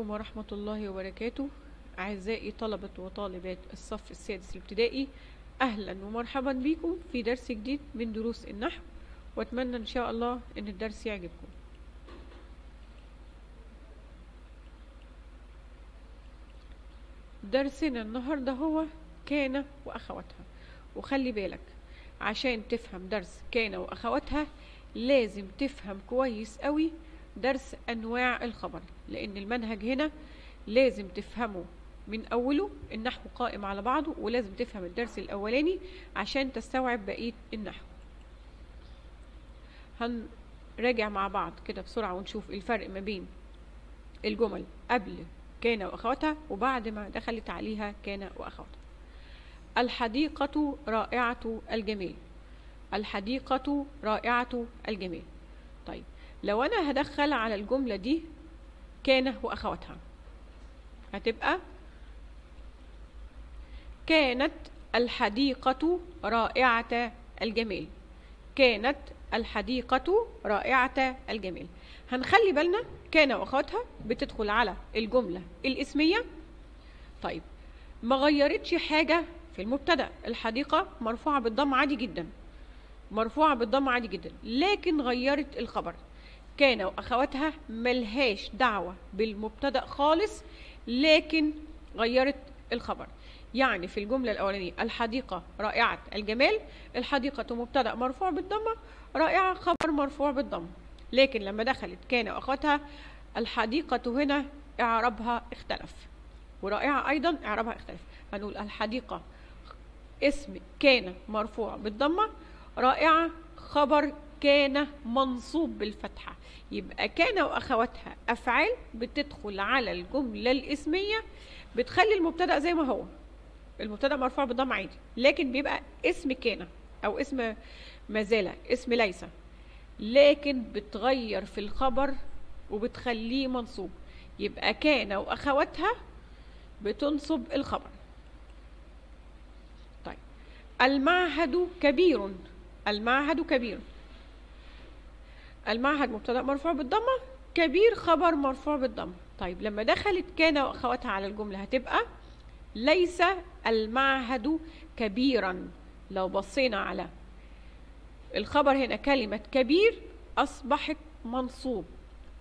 عليكم ورحمة الله وبركاته. أعزائي طلبة وطالبات الصف السادس الابتدائي أهلا ومرحبا بكم في درس جديد من دروس النحو. وأتمنى إن شاء الله إن الدرس يعجبكم. درسنا النهاردة هو كان وأخواتها. وخلي بالك عشان تفهم درس كان وأخواتها لازم تفهم كويس قوي درس أنواع الخبر لأن المنهج هنا لازم تفهمه من أوله النحو قائم على بعضه ولازم تفهم الدرس الأولاني عشان تستوعب بقية النحو. هنراجع مع بعض كده بسرعة ونشوف الفرق ما بين الجمل قبل كان وأخواتها وبعد ما دخلت عليها كان وأخواتها. الحديقة رائعة الجمال الحديقة رائعة الجمال طيب لو أنا هدخل على الجملة دي كان وأخواتها هتبقى كانت الحديقة رائعة الجمال كانت الحديقة رائعة الجمال هنخلي بالنا كان وأخواتها بتدخل على الجملة الإسمية. طيب ما غيرتش حاجة في المبتدأ. الحديقة مرفوعة بالضم عادي جدا. مرفوعة بالضم عادي جدا. لكن غيرت الخبر. كان وأخواتها ملهاش دعوة بالمبتدأ خالص لكن غيرت الخبر. يعني في الجملة الأولانية الحديقة رائعة الجمال الحديقة مبتدأ مرفوع بالضمة رائعة خبر مرفوع بالضمة. لكن لما دخلت كان وأخواتها الحديقة هنا إعرابها اختلف. ورائعة أيضا إعرابها اختلف. هنقول الحديقة اسم كان مرفوع بالضمة رائعة خبر كان منصوب بالفتحة. يبقى كان وأخواتها أفعال بتدخل على الجملة الإسمية بتخلي المبتدأ زي ما هو. المبتدأ مرفوع بالضم عادي لكن بيبقى اسم كان أو اسم ما زال اسم ليس. لكن بتغير في الخبر وبتخليه منصوب. يبقى كان وأخواتها بتنصب الخبر. طيب المعهد كبير المعهد كبير. المعهد مبتدأ مرفوع بالضمة كبير خبر مرفوع بالضمة. طيب لما دخلت كان واخواتها على الجملة هتبقى ليس المعهد كبيرا. لو بصينا على الخبر هنا كلمة كبير أصبحت منصوب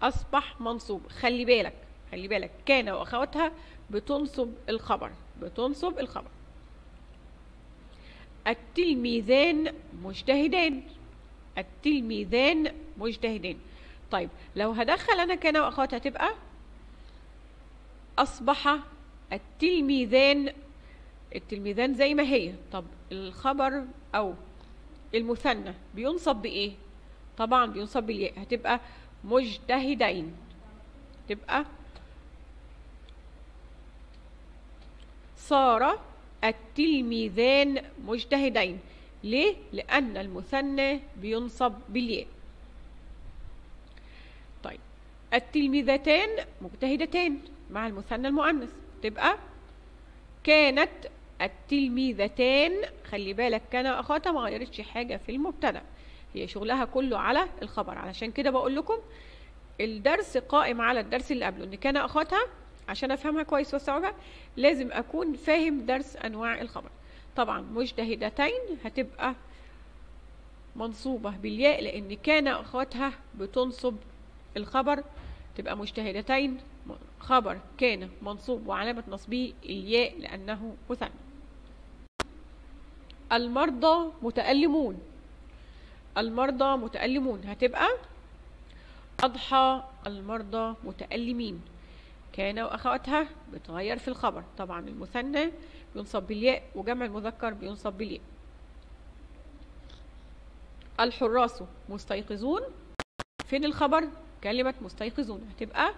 أصبح منصوب. خلي بالك خلي بالك كان وأخواتها بتنصب الخبر بتنصب الخبر. التلميذان مجتهدان. التلميذان مجتهدان طيب لو هدخل أنا كان واخواتها تبقى أصبح التلميذان التلميذان زي ما هي. طب الخبر أو المثنى بينصب بإيه؟ طبعا بينصب بالياء. هتبقى مجتهدين. تبقى صار التلميذان مجتهدين. ليه؟ لأن المثنى بينصب بالياء. التلميذتان مجتهدتان مع المثنى المؤنث. تبقى كانت التلميذتان خلي بالك كان أخواتها ما غيرتش حاجة في المبتدأ. هي شغلها كله على الخبر. علشان كده بقول لكم الدرس قائم على الدرس اللي قبله إن كان أخواتها عشان أفهمها كويس وأستوعبها لازم أكون فاهم درس أنواع الخبر. طبعا مجتهدتين هتبقى منصوبة بالياء لأن كان أخواتها بتنصب الخبر تبقى مجتهدتين. خبر كان منصوب وعلامة نصبه الياء لأنه مثنى المرضى متألمون. المرضى متألمون. هتبقى أضحى المرضى متألمين. كان وأخواتها بتغير في الخبر. طبعا المثنى بينصب بالياء وجمع المذكر بينصب بالياء. الحراس مستيقظون. فين الخبر؟ كلمة مستيقظون هتبقى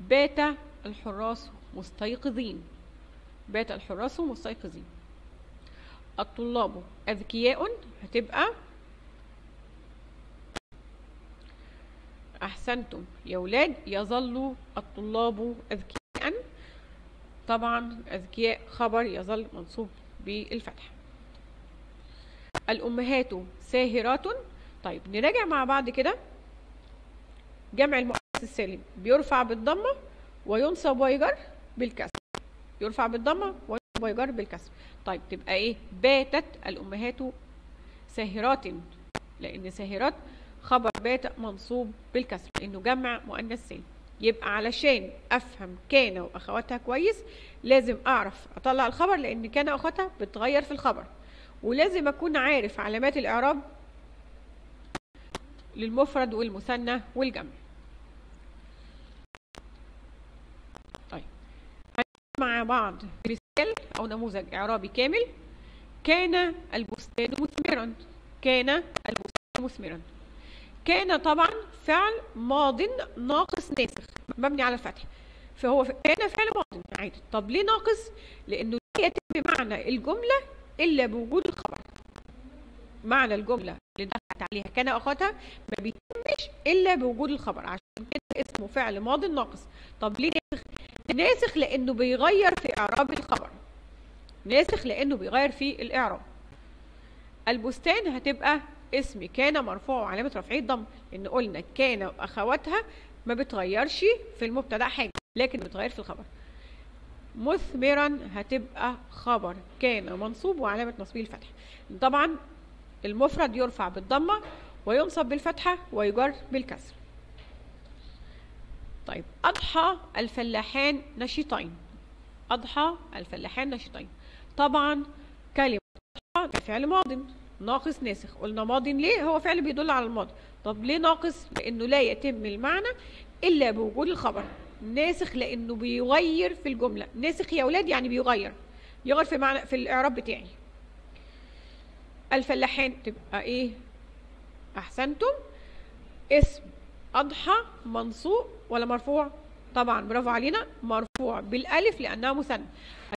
بات الحراس مستيقظين. بات الحراس مستيقظين. الطلاب أذكياء هتبقى أحسنتم. يا ولاد يظل الطلاب أذكياء. طبعا أذكياء خبر يظل منصوب بالفتح. الأمهات ساهرات. طيب نراجع مع بعض كده. جمع المؤنث السالم. بيرفع بالضمة وينصب ويجر بالكسر. يرفع بالضمة وينصب ويجر بالكسر. طيب تبقى إيه؟ باتت الأمهات ساهرات لأن ساهرات خبر بات منصوب بالكسر لأنه جمع مؤنث سالم. يبقى علشان أفهم كان وأخواتها كويس لازم أعرف أطلع الخبر لأن كان واخواتها بتغير في الخبر. ولازم أكون عارف علامات الإعراب للمفرد والمثنى والجمع طيب مع بعض. مثال أو نموذج إعرابي كامل. كان البستان مثمرا. كان البستان مثمرا. كان طبعا فعل ماض ناقص ناسخ. مبني على الفتح. فهو كان فعل ماض. عادي. طب ليه ناقص؟ لأنه لا يتم معنى الجملة إلا بوجود الخبر. معنى الجملة اللي دخلت عليها كان أخواتها ما بيتمش إلا بوجود الخبر. عشان كده اسمه فعل ماض ناقص. طب ليه ناسخ؟ ناسخ لأنه بيغير في إعراب الخبر. ناسخ لأنه بيغير في الإعراب. البستان هتبقى اسم كان مرفوع وعلامة رفعه الضم لأن قلنا كان وأخواتها ما بتغيرش في المبتدأ حاجة لكن بتغير في الخبر. مثمرا هتبقى خبر كان منصوب وعلامة نصبه الفتح. طبعا المفرد يرفع بالضمة وينصب بالفتحة ويجر بالكسر. طيب أضحى الفلاحان نشيطين. أضحى الفلاحان نشيطين. طبعا كلمة أضحى فعل ماض ناقص ناسخ. قلنا ماض ليه؟ هو فعل بيدل على الماضي. طب ليه ناقص؟ لأنه لا يتم المعنى إلا بوجود الخبر. ناسخ لأنه بيغير في الجملة. ناسخ يا أولاد يعني بيغير. يغير في معنى في الإعراب بتاعي. الفلاحان تبقى إيه؟ أحسنتم. اسم. أضحى منصوب ولا مرفوع؟ طبعا برافو علينا مرفوع بالألف لأنها مثنى.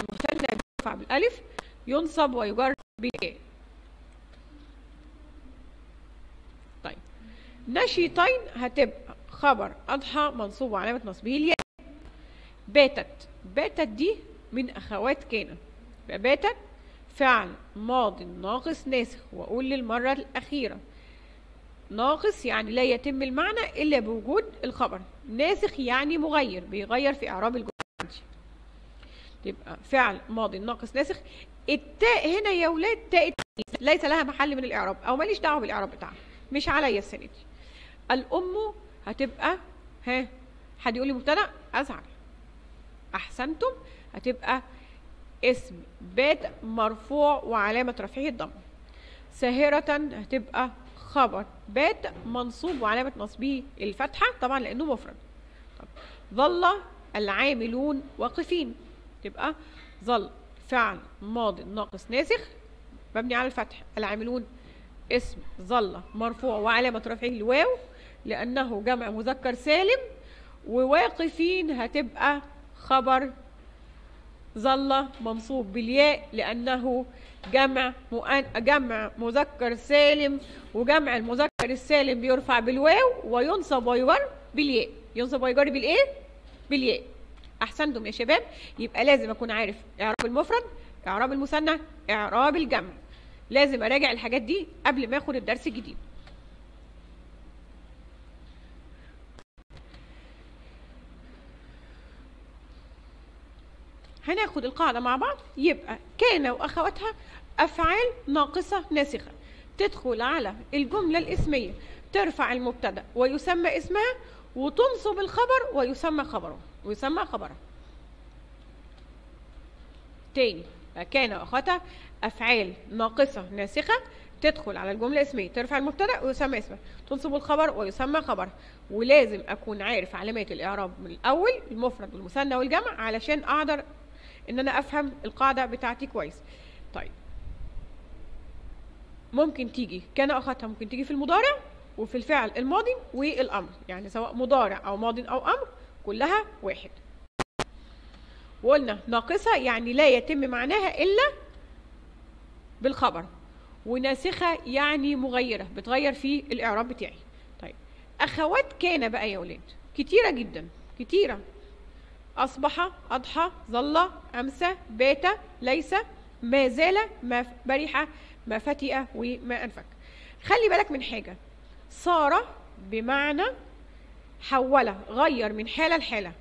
المثنى بيرفع بالألف ينصب ويجر بالايه نشيطين هتبقى. خبر أضحى منصوب وعلامة نصبه الياء. باتت. باتت دي من أخوات كان باتت فعل ماض ناقص ناسخ وأقول للمرة الأخيرة. ناقص يعني لا يتم المعنى إلا بوجود الخبر. ناسخ يعني مغير بيغير في إعراب الجملة. عندي تبقى فعل ماضي ناقص ناسخ. التاء هنا يا ولاد تاء ليس لها محل من الإعراب أو ماليش دعوة بالإعراب بتاعها. مش عليا السنة دي الأم هتبقى ها حد يقول لي مبتدأ؟ أزعل. أحسنتم؟ هتبقى اسم باد مرفوع وعلامة رفعه الضم. ساهرة هتبقى خبر باد منصوب وعلامة نصبه الفتحة طبعا لأنه مفرد. طب ظل العاملون واقفين. تبقى ظل فعل ماض ناقص ناسخ مبني على الفتح العاملون اسم ظل مرفوع وعلامة رفعه الواو لأنه جمع مذكر سالم وواقفين هتبقى خبر ظل منصوب بالياء لأنه جمع مؤن... جمع مذكر سالم وجمع المذكر السالم بيرفع بالواو وينصب ويجر بالياء. ينصب ويجر بالإيه؟ بالياء. أحسنتم يا شباب. يبقى لازم أكون عارف إعراب المفرد إعراب المثنى إعراب الجمع. لازم أراجع الحاجات دي قبل ما أخد الدرس الجديد. هناخد القاعدة مع بعض يبقى كان وأخواتها أفعال ناقصة ناسخة. تدخل على الجملة الإسمية ترفع المبتدأ ويسمى اسمها وتنصب الخبر ويسمى خبره ويسمى خبره. تاني كان وأخواتها أفعال ناقصة ناسخة تدخل على الجملة الإسمية ترفع المبتدأ ويسمى اسمها تنصب الخبر ويسمى خبر ولازم أكون عارف علامات الإعراب من الأول المفرد والمثنى والجمع علشان أقدر إن أنا أفهم القاعدة بتاعتي كويس. طيب. ممكن تيجي كان اخدها ممكن تيجي في المضارع وفي الفعل الماضي والأمر يعني سواء مضارع أو ماضي أو أمر كلها واحد. وقلنا ناقصه يعني لا يتم معناها إلا بالخبر. وناسخه يعني مغيرة بتغير في الإعراب بتاعي. طيب. أخوات كان بقى يا ولاد كتيرة جدا كتيرة. أصبح أضحى ظل أمسى بات ليس ما زال ما برح ما فتئ وما أنفك. خلي بالك من حاجة. صار بمعنى حول غير من حالة لحالة.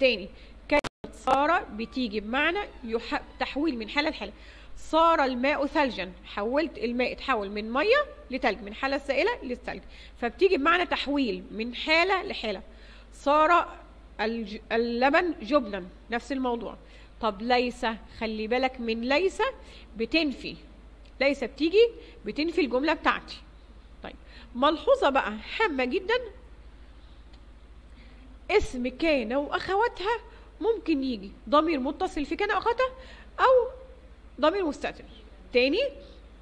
تاني كلمة صار بتيجي بمعنى يح... تحويل من حالة لحالة. صار الماء ثلجا حولت الماء اتحول من مية لتلج من حالة سائلة للثلج فبتيجي بمعنى تحويل من حالة لحالة. صار. اللبن جبنا نفس الموضوع. طب ليس خلي بالك من ليس بتنفي. ليس بتيجي بتنفي الجملة بتاعتي. طيب ملحوظة بقى هامه جدا. اسم كان وأخواتها ممكن يجي. ضمير متصل في كان وأخواتها أو ضمير مستتر. تاني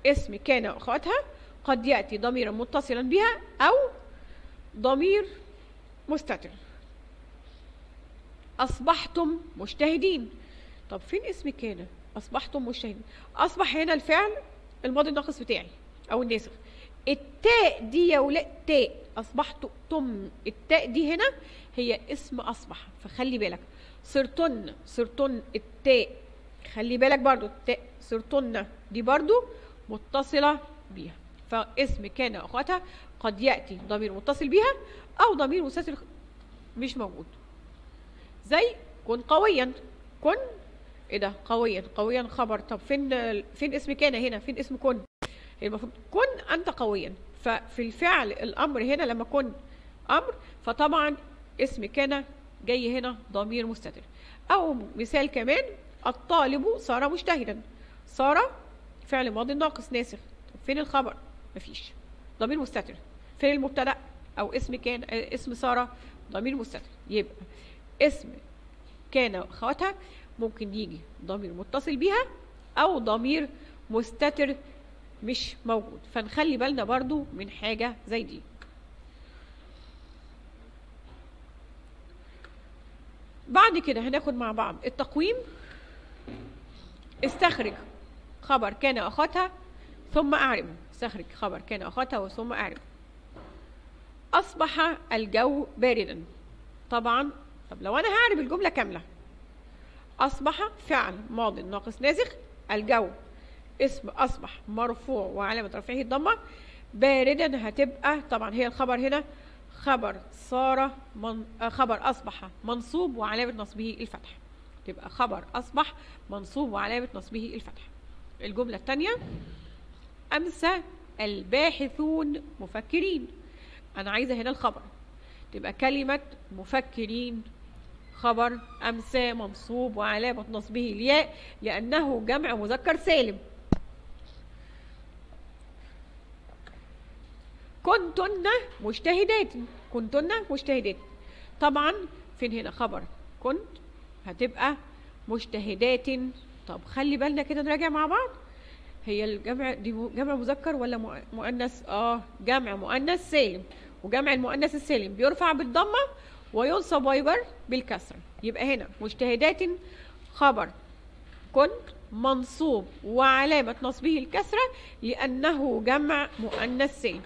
اسم كان وأخواتها قد يأتي ضميرا متصلا بها أو ضمير مستتر. أصبحتم مجتهدين. طب فين اسم كان أصبحتم مجتهدين. أصبح هنا الفعل الماضي الناقص بتاعي أو الناسخ. التاء دي يا ولاد تاء. اصبحت تم التاء دي هنا هي اسم أصبح. فخلي بالك. صرتن. صرتن التاء. خلي بالك برضو. التاء صرتن دي برضو متصلة بيها. فاسم كان أخواتها قد يأتي ضمير متصل بيها أو ضمير مستتر مش موجود. زي كن قويا. كن؟ إيه ده؟ قويا. قويا خبر. طب فين فين اسم كان هنا؟ فين اسم كن؟ المفروض كن أنت قويا. ففي الفعل الأمر هنا لما كن أمر فطبعا اسم كان جاي هنا ضمير مستتر. أو مثال كمان الطالب صار مجتهدا. صار فعل ماضي ناقص ناسخ. طب فين الخبر؟ مفيش. ضمير مستتر. فين المبتدأ؟ أو اسم كان اسم صار ضمير مستتر. يبقى اسم كان أخواتها ممكن يجي ضمير متصل بيها أو ضمير مستتر مش موجود. فنخلي بالنا برضو من حاجة زي دي. بعد كده هناخد مع بعض التقويم. استخرج خبر كان أخواتها ثم أعربه استخرج خبر كان أخواتها ثم أعربه أصبح الجو باردا. طبعا طب لو أنا هعرب الجملة كاملة أصبح فعل ماض ناقص ناسخ الجو اسم أصبح مرفوع وعلامة رفعه الضمة باردا هتبقى طبعا هي الخبر هنا خبر صار من خبر أصبح منصوب وعلامة نصبه الفتح تبقى خبر أصبح منصوب وعلامة نصبه الفتح. الجملة الثانية أمسى الباحثون مفكرين أنا عايزة هنا الخبر تبقى كلمة مفكرين خبر أمسى منصوب وعلامة نصبه الياء لأنه جمع مذكر سالم. كنتن مجتهدات. كنتن مجتهدات. طبعا فين هنا خبر؟ كنت هتبقى مجتهدات. طب خلي بالنا كده نراجع مع بعض. هي الجمع دي جمع مذكر ولا مؤنث؟ آه جمع مؤنث سالم. وجمع المؤنث السالم بيرفع بالضمة وينصب ويجر بالكسره يبقى هنا مجتهدات خبر كنت منصوب وعلامة نصبه الكسرة لأنه جمع مؤنث سالم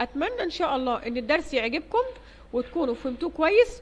أتمنى إن شاء الله إن الدرس يعجبكم وتكونوا فهمتوه كويس.